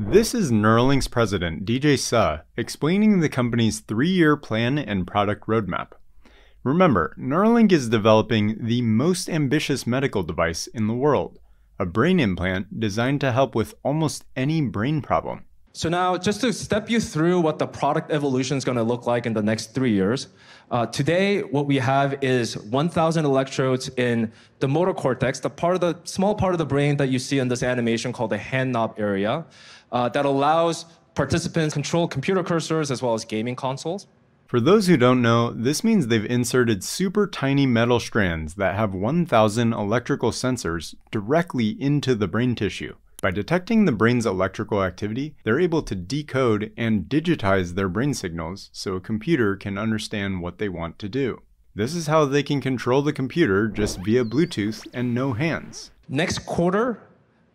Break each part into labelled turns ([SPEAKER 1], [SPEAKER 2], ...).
[SPEAKER 1] This is Neuralink's president, DJ Seo, explaining the company's three year plan and product roadmap. Remember, Neuralink is developing the most ambitious medical device in the world a brain implant designed to help with almost any brain problem.
[SPEAKER 2] So now, just to step you through what the product evolution is going to look like in the next three years, uh, today what we have is 1,000 electrodes in the motor cortex, the part of the small part of the brain that you see in this animation called the hand knob area, uh, that allows participants control computer cursors as well as gaming consoles.
[SPEAKER 1] For those who don't know, this means they've inserted super tiny metal strands that have 1,000 electrical sensors directly into the brain tissue. By detecting the brain's electrical activity, they're able to decode and digitize their brain signals so a computer can understand what they want to do. This is how they can control the computer just via Bluetooth and no hands.
[SPEAKER 2] Next quarter,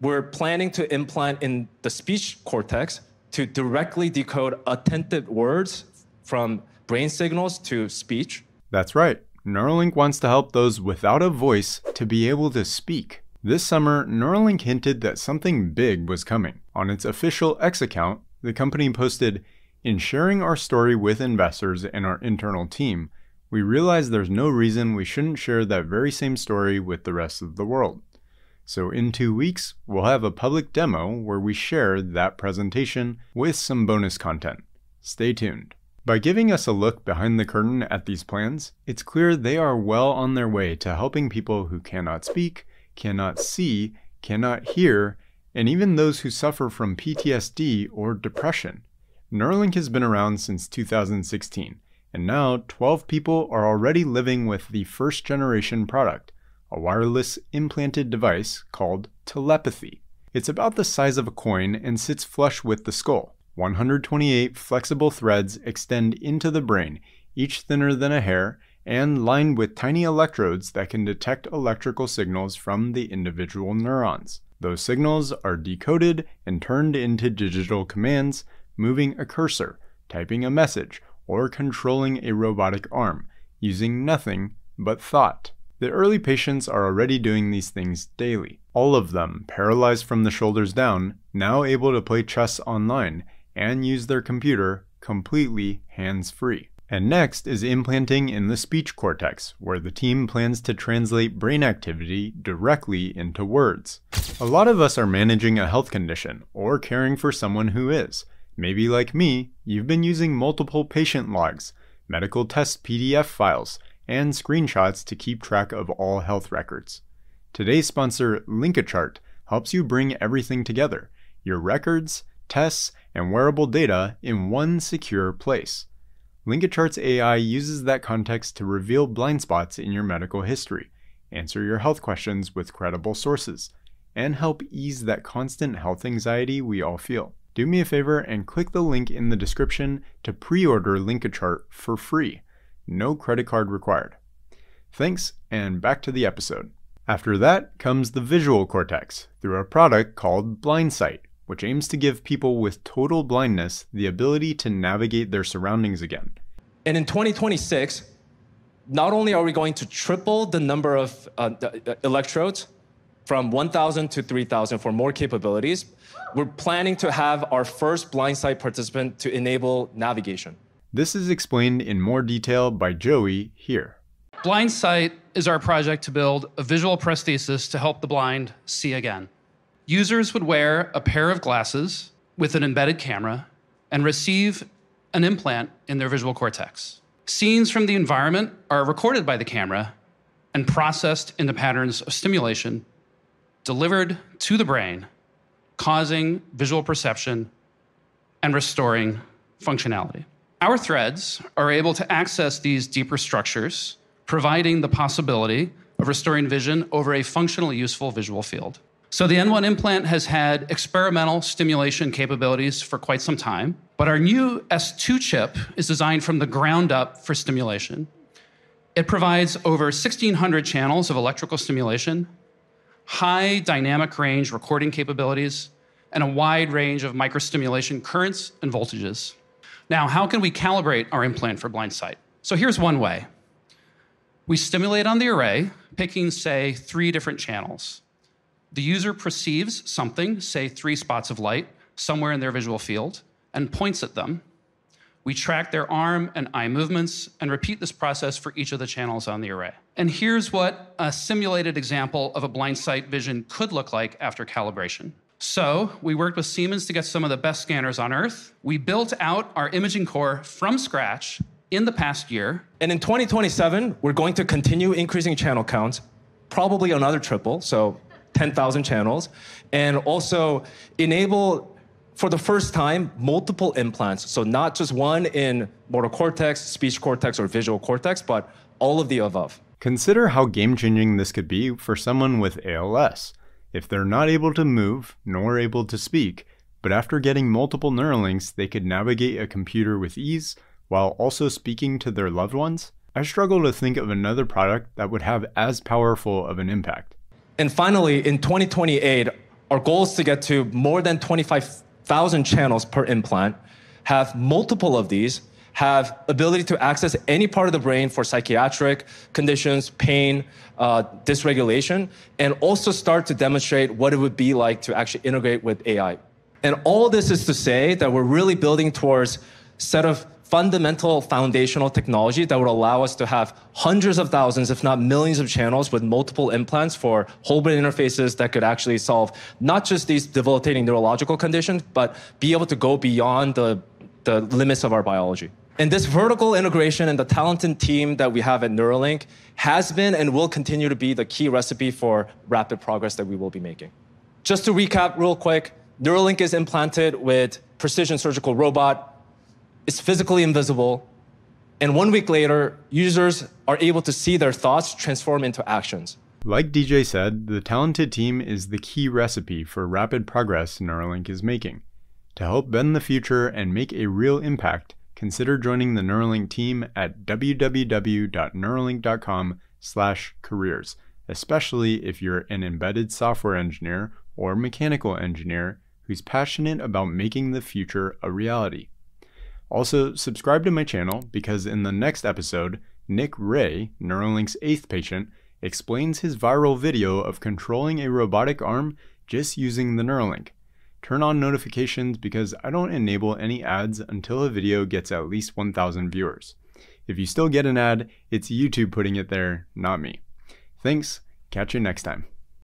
[SPEAKER 2] we're planning to implant in the speech cortex to directly decode attentive words from brain signals to speech.
[SPEAKER 1] That's right. Neuralink wants to help those without a voice to be able to speak. This summer, Neuralink hinted that something big was coming. On its official X account, the company posted, In sharing our story with investors and our internal team, we realized there's no reason we shouldn't share that very same story with the rest of the world. So, in two weeks, we'll have a public demo where we share that presentation with some bonus content. Stay tuned. By giving us a look behind the curtain at these plans, it's clear they are well on their way to helping people who cannot speak, cannot see, cannot hear, and even those who suffer from PTSD or depression. Neuralink has been around since 2016, and now 12 people are already living with the first generation product, a wireless implanted device called telepathy. It's about the size of a coin and sits flush with the skull. 128 flexible threads extend into the brain, each thinner than a hair, and lined with tiny electrodes that can detect electrical signals from the individual neurons. Those signals are decoded and turned into digital commands, moving a cursor, typing a message, or controlling a robotic arm, using nothing but thought. The early patients are already doing these things daily. All of them, paralyzed from the shoulders down, now able to play chess online and use their computer completely hands free. And next is implanting in the speech cortex, where the team plans to translate brain activity directly into words. A lot of us are managing a health condition or caring for someone who is. Maybe, like me, you've been using multiple patient logs, medical test PDF files, and screenshots to keep track of all health records. Today's sponsor, Linkachart, helps you bring everything together your records, tests, and wearable data in one secure place. Linkachart's AI uses that context to reveal blind spots in your medical history, answer your health questions with credible sources, and help ease that constant health anxiety we all feel. Do me a favor and click the link in the description to pre order Linkachart for free. No credit card required. Thanks, and back to the episode. After that comes the visual cortex through a product called BlindSight, which aims to give people with total blindness the ability to navigate their surroundings again.
[SPEAKER 2] And in 2026, not only are we going to triple the number of uh, electrodes from 1,000 to 3,000 for more capabilities, we're planning to have our first BlindSight participant to enable navigation.
[SPEAKER 1] This is explained in more detail by Joey here.
[SPEAKER 3] BlindSight is our project to build a visual prosthesis to help the blind see again. Users would wear a pair of glasses with an embedded camera and receive an implant in their visual cortex. Scenes from the environment are recorded by the camera and processed into patterns of stimulation delivered to the brain, causing visual perception and restoring functionality. Our threads are able to access these deeper structures, providing the possibility of restoring vision over a functionally useful visual field. So the N1 implant has had experimental stimulation capabilities for quite some time, but our new S2 chip is designed from the ground up for stimulation. It provides over 1,600 channels of electrical stimulation, high dynamic range recording capabilities, and a wide range of microstimulation currents and voltages. Now, how can we calibrate our implant for BlindSight? So here's one way. We stimulate on the array, picking, say, three different channels the user perceives something, say three spots of light, somewhere in their visual field and points at them. We track their arm and eye movements and repeat this process for each of the channels on the array. And here's what a simulated example of a blind sight vision could look like after calibration. So, we worked with Siemens to get some of the best scanners on Earth. We built out our imaging core from scratch in the past year.
[SPEAKER 2] And in 2027, we're going to continue increasing channel counts, probably another triple, so 10,000 channels, and also enable for the first time, multiple implants. So not just one in motor cortex, speech cortex, or visual cortex, but all of the above.
[SPEAKER 1] Consider how game changing this could be for someone with ALS. If they're not able to move, nor able to speak, but after getting multiple Neuralinks, they could navigate a computer with ease while also speaking to their loved ones, I struggle to think of another product that would have as powerful of an impact.
[SPEAKER 2] And finally, in 2028, our goal is to get to more than 25,000 channels per implant, have multiple of these, have ability to access any part of the brain for psychiatric conditions, pain, uh, dysregulation, and also start to demonstrate what it would be like to actually integrate with AI. And all this is to say that we're really building towards set of fundamental foundational technology that would allow us to have hundreds of thousands, if not millions of channels with multiple implants for whole brain interfaces that could actually solve not just these debilitating neurological conditions, but be able to go beyond the, the limits of our biology. And this vertical integration and the talented team that we have at Neuralink has been and will continue to be the key recipe for rapid progress that we will be making. Just to recap real quick, Neuralink is implanted with precision surgical robot is physically invisible, and one week later, users are able to see their thoughts transform into actions.
[SPEAKER 1] Like DJ said, the talented team is the key recipe for rapid progress Neuralink is making. To help bend the future and make a real impact, consider joining the Neuralink team at www.neuralink.com/careers, especially if you're an embedded software engineer or mechanical engineer who's passionate about making the future a reality. Also, subscribe to my channel because in the next episode, Nick Wray, Neuralink's eighth patient, explains his viral video of controlling a robotic arm just using the Neuralink. Turn on notifications because I don't enable any ads until a video gets at least 1,000 viewers. If you still get an ad, it's YouTube putting it there, not me. Thanks, catch you next time.